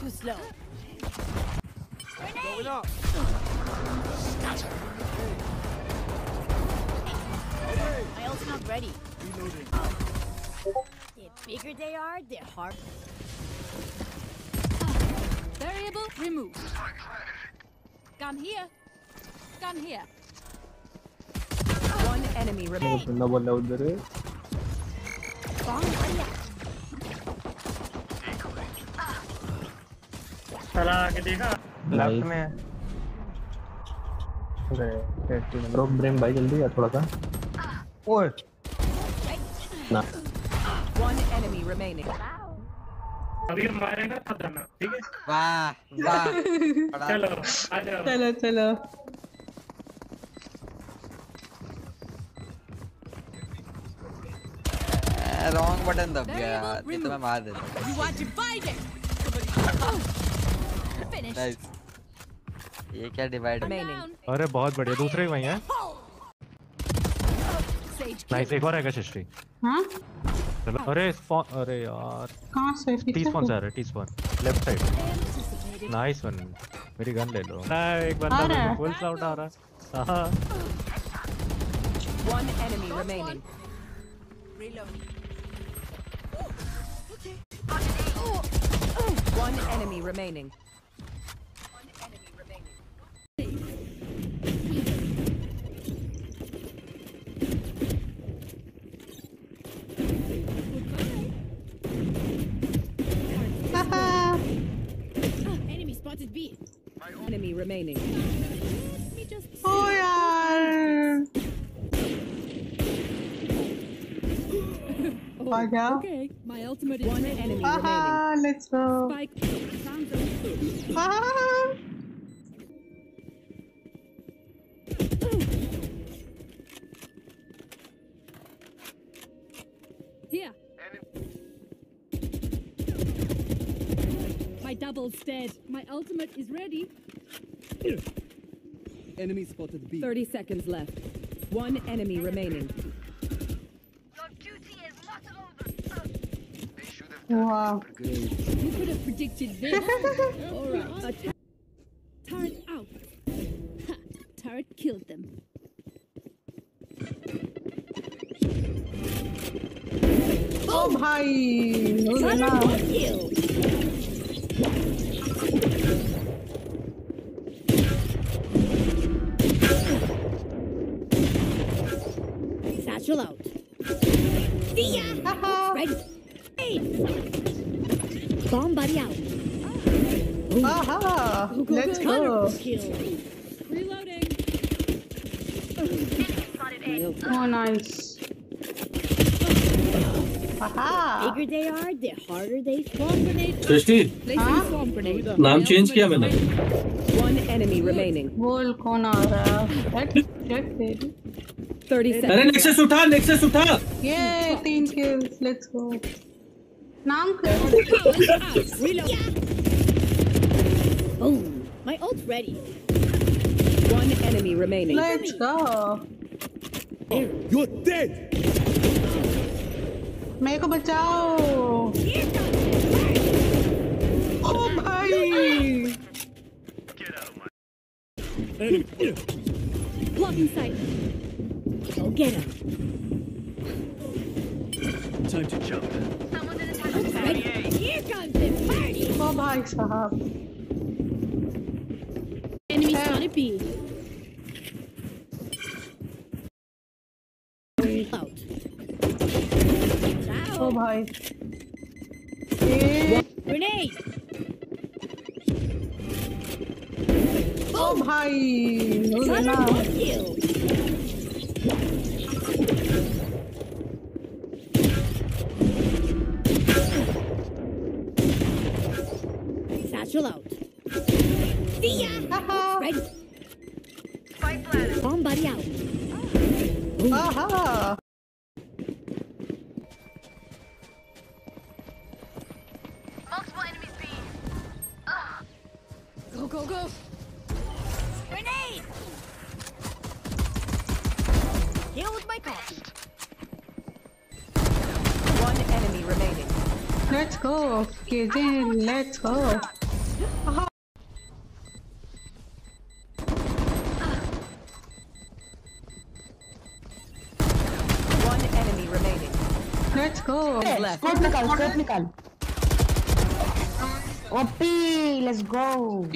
Too slow. My ult's not ready. The bigger they are, the harder. Variable removed. Gun here. Gun here. One enemy remaining. Bomb. Out. आके देखा। Left में। में। Bro ब्रेम भाई जल्दी आ थोड़ा सा। ओए। ना। One enemy remaining. अभी हम मारेगा खतरनाक ठीक है? वाह वाह। चलो आ जाओ। चलो चलो। रॉन्ग बटन दब गया नहीं तो मैं मार देता नाइस ये क्या डिवाइड अरे बहुत बढ़िया दूसरे ही वही है। नाइस एक और आएगा सृष्टि? हाँ? चलो अरे स्पॉन अरे यार। कहाँ से टी स्पॉन? जा रहा है T spawn left side nice one मेरी गन ले लो। ना एक आ रहा बंदा फुल साउट आ रहा है। हाँ। One enemy remaining. One enemy remaining. it My Enemy remaining. Oh yeah. oh, yeah! Okay, my ultimate is one enemy remaining. let's go. Spike. Dead. My ultimate is ready. Enemy spotted B. 30 seconds left. One enemy, remaining. Wow. You could have predicted this. Alright. Turret out. Ha, turret killed them. Oh, oh my! Satchel out. See ya. Haha Ready. Hey. Bomb buddy out. Haha Go, go, let's go. Go Hunter kill. Reloading. O nice haha bigger they are, the harder they swamp grenade. Srishti Placing swamp grenade. नाम change किया मैंने One enemy remaining. बोल कौन आ रहा है hate hate तेरी 30 अरे seconds. Nexus उठा नेक्सस उठा ये तीन किल्स लेट्स गो नाम क्या Reload. Boom. My ult's ready. One enemy remaining. Let's go You're dead मेरे को बचाओ Here comes the ओ भाई blocking sight. Go get him. Time to jump. Someone's in Here comes the party. Oh my god. Enemy spotted Out. Oh my. Yeah. Grenade. Oh my. Oh, no. Not allowed. See ya! Aha. Ready? Fight planet. Bomb buddy out. Ooh. Aha! Multiple enemies B. Ugh. Go, go, go! Grenade! Deal with my coffee. One enemy remaining. Let's go, Kizin, let's go. One enemy remaining. Let's go. Left. Scope nikal, scope nikal. OP, let's go.